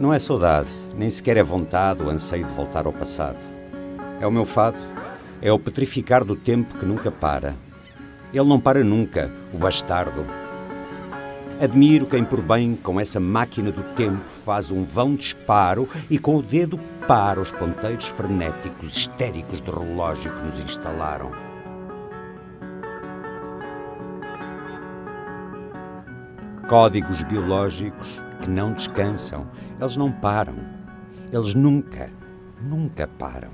Não é saudade, nem sequer é vontade o anseio de voltar ao passado. É o meu fado, é o petrificar do tempo que nunca para. Ele não para nunca, o bastardo. Admiro quem por bem com essa máquina do tempo faz um vão disparo e com o dedo para os ponteiros frenéticos, histéricos de relógio que nos instalaram. Códigos biológicos que não descansam, eles não param. Eles nunca, nunca param.